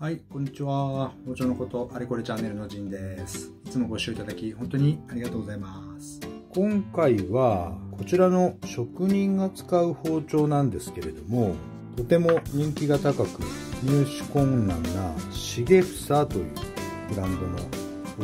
はい、こんにちは。包丁のことあれこれチャンネルのじんです。いつもご視聴いただき本当にありがとうございます。今回はこちらの職人が使う包丁なんですけれども、とても人気が高く入手困難なシゲフサというブランドの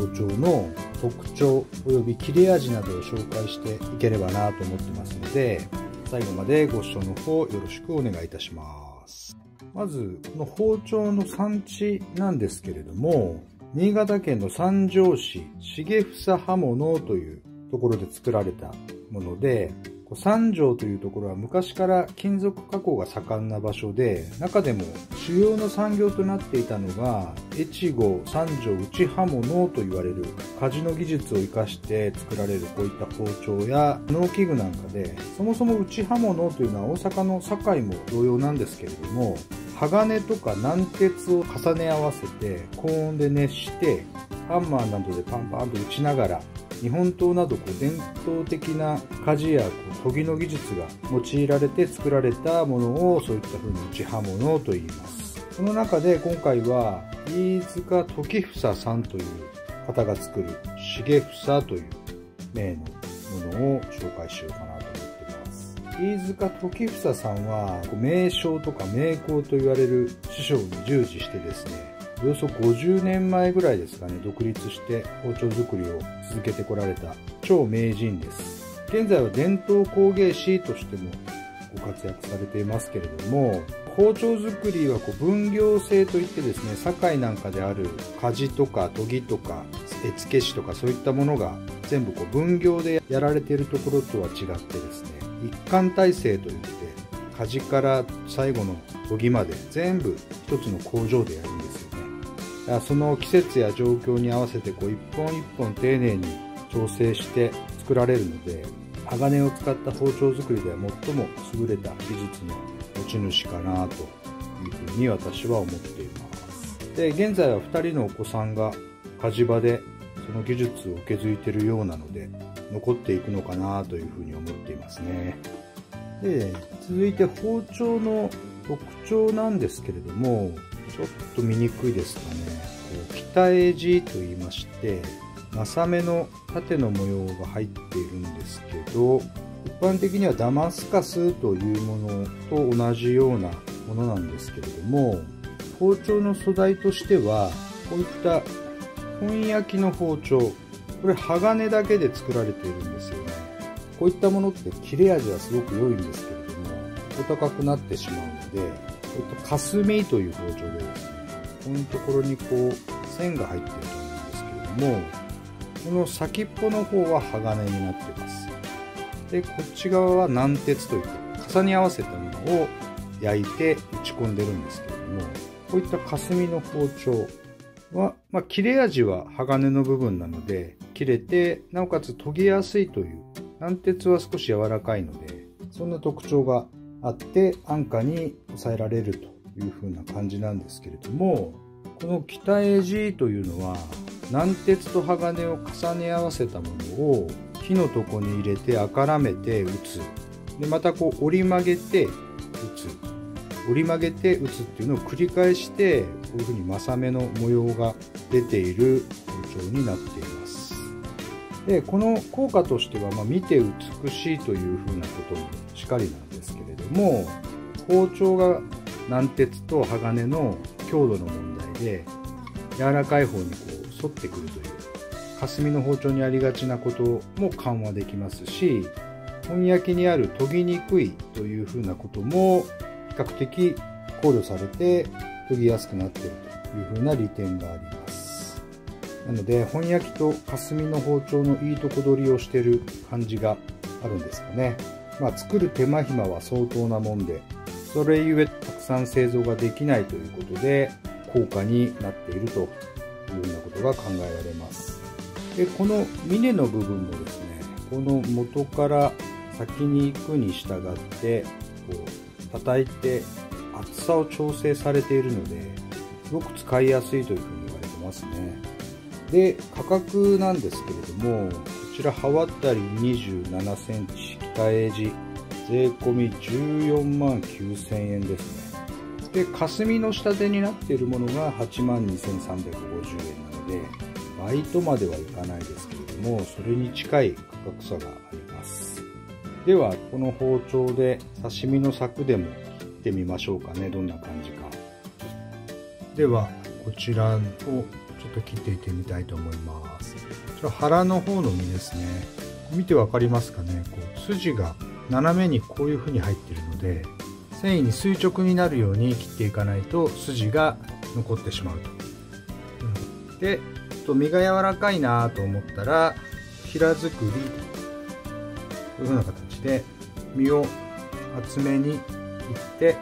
包丁の特徴及び切れ味などを紹介していければなと思ってますので、最後までご視聴の方よろしくお願いいたします。まず、この包丁の産地なんですけれども、新潟県の三条市重房刃物というところで作られたもので、三条というところは昔から金属加工が盛んな場所で、中でも主要の産業となっていたのが、越後三条内刃物と言われる鍛冶の技術を活かして作られるこういった包丁や農機具なんかで、そもそも内刃物というのは大阪の堺も同様なんですけれども、鋼とか軟鉄を重ね合わせて高温で熱してハンマーなどでパンパンと打ちながら日本刀などこう伝統的な鍛冶やこう研ぎの技術が用いられて作られたものをそういった風に内刃物と言います。その中で今回は飯塚時房さんという方が作る重房という名のものを紹介しようかな飯塚時房さんは名将とか名工と言われる師匠に従事してですねおよそ50年前ぐらいですかね、独立して包丁作りを続けてこられた超名人です。現在は伝統工芸士としてもご活躍されていますけれども、包丁作りはこう分業制といってですね、堺なんかである鍛冶とか研ぎとか絵付け師とかそういったものが全部こう分業でやられているところとは違ってですね、一貫体制といって鍛冶から最後の研ぎまで全部一つの工場でやるんですよね。その季節や状況に合わせてこう一本一本丁寧に調整して作られるので鋼を使った包丁作りでは最も優れた技術の持ち主かなというふうに私は思っています。で現在は2人のお子さんが火事場でその技術を受け継いでいるようなので残っていくのかなというふうに思っますねで続いて包丁の特徴なんですけれどもちょっと見にくいですかね。こう北エジと言いまして、正目の縦の模様が入っているんですけど、一般的にはダマスカスというものと同じようなものなんですけれども、包丁の素材としては、こういった本焼きの包丁、これ鋼だけで作られているんですよ。こういったものって切れ味はすごく良いんですけれども、お高くなってしまうので、えっと、霞という包丁でですね、このところにこう、線が入っていると思うんですけれども、この先っぽの方は鋼になっています。で、こっち側は軟鉄といって、重ね合わせたものを焼いて打ち込んでるんですけれども、こういった霞の包丁は、まあ、切れ味は鋼の部分なので、切れて、なおかつ研ぎやすいという、軟鉄は少し柔らかいので、そんな特徴があって安価に抑えられるという風な感じなんですけれどもこの北エジというのは軟鉄と鋼を重ね合わせたものを木のとこに入れてあからめて打つ。でまたこう折り曲げて打つ。折り曲げて打つっていうのを繰り返してこういうふうに正目の模様が出ている包丁になっています。でこの効果としては、まあ、見て美しいというふうなこともしかりなんですけれども包丁が軟鉄と鋼の強度の問題で柔らかい方にこう反ってくるという霞の包丁にありがちなことも緩和できますし本焼きにある研ぎにくいというふうなことも比較的考慮されて研ぎやすくなっているというふうな利点があります。なので本焼きと霞の包丁のいいとこ取りをしてる感じがあるんですかねまあ、作る手間暇は相当なもんで、それゆえたくさん製造ができないということで、高価になっているというようなことが考えられます。で、この峰の部分もですね、この元から先に行くに従って、こう、叩いて厚さを調整されているので、すごく使いやすいというふうに言われてますね。で、価格なんですけれども、こちら刃渡り27センチ、北エジ、税込み14万9000円ですね。で、霞の下手になっているものが8万2350円なので、倍とまではいかないですけれども、それに近い価格差があります。では、この包丁で刺身の柵でも切ってみましょうかね。どんな感じか。では、こちらをちょっと切っていってみたいと思います。こ腹の方の身ですね。見てわかりますかねこう筋が斜めにこういう風に入ってるので、繊維に垂直になるように切っていかないと筋が残ってしまうと。で、と身が柔らかいなと思ったら平作りこういうな形で身を厚めに切って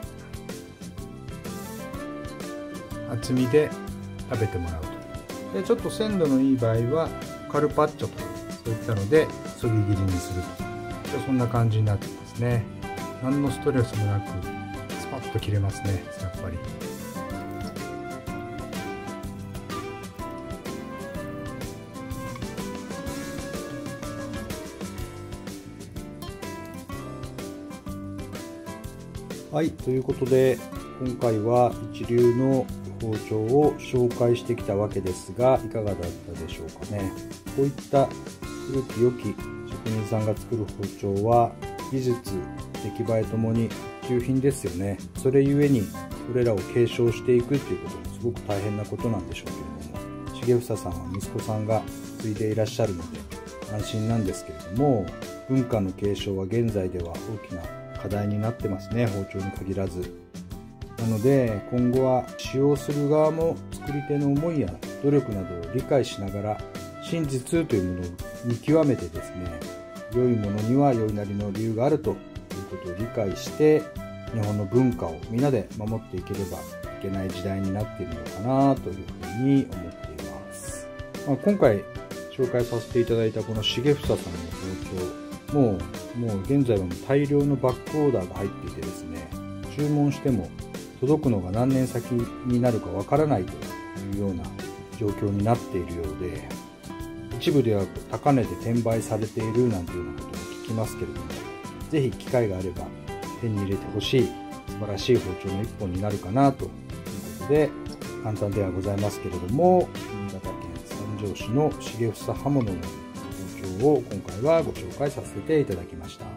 厚みで食べてもらうとでちょっと鮮度のいい場合はカルパッチョとかそういったのでそぎ切りにすると。そんな感じになってますね。何のストレスもなくスパッと切れますねやっぱり。はい、ということで今回は一流の包丁を紹介してきたわけですがいかがだったでしょうかね。こういった古き良き職人さんが作る包丁は技術出来栄えともに中品ですよね。それゆえにこれらを継承していくっていうこともすごく大変なことなんでしょうけれども重房さんは息子さんが継いでいらっしゃるので安心なんですけれども文化の継承は現在では大きな課題になってますね。包丁に限らず。なので今後は使用する側も作り手の思いや努力などを理解しながら真実というものを見極めてですね良いものには良いなりの理由があるということを理解して日本の文化をみんなで守っていければいけない時代になっているのかなというふうに思っています、まあ、今回紹介させていただいたこの重房さんの包丁もうもう現在は大量のバックオーダーが入っていてですね注文しても届くのが何年先になるかわからないというような状況になっているようで一部では高値で転売されているなんていうようなことも聞きますけれども是非機会があれば手に入れてほしい素晴らしい包丁の一本になるかなということで簡単ではございますけれども新潟県三条市の重房刃物の包丁を今回はご紹介させていただきました。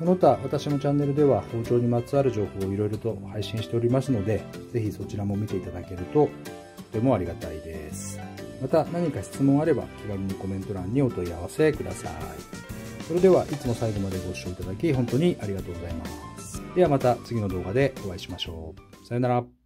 その他、私のチャンネルでは包丁にまつわる情報をいろいろと配信しておりますので、是非そちらも見ていただけるととてもありがたいです。また何か質問あれば気軽にコメント欄にお問い合わせください。それではいつも最後までご視聴いただき本当にありがとうございます。ではまた次の動画でお会いしましょう。さよなら。